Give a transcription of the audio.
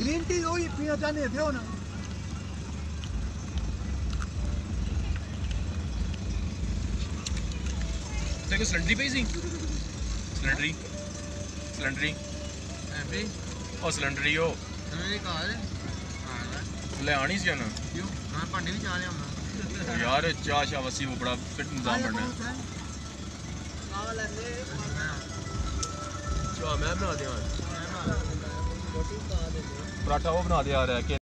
Green tea वही पीना चाहने थे ना। तो देखो सिलेंडरी पे सी? सिलेंडरी सिलेंडरी और सिलेंडरी हो ले आनी सी ना क्यों? मैं भांडे भी चाह रहा यार चाह शाह वसी वो बड़ा फिट इंतज़ाम बन रहा है। चा मैं बना दिया। पराठा वो बना दिया आ रहा है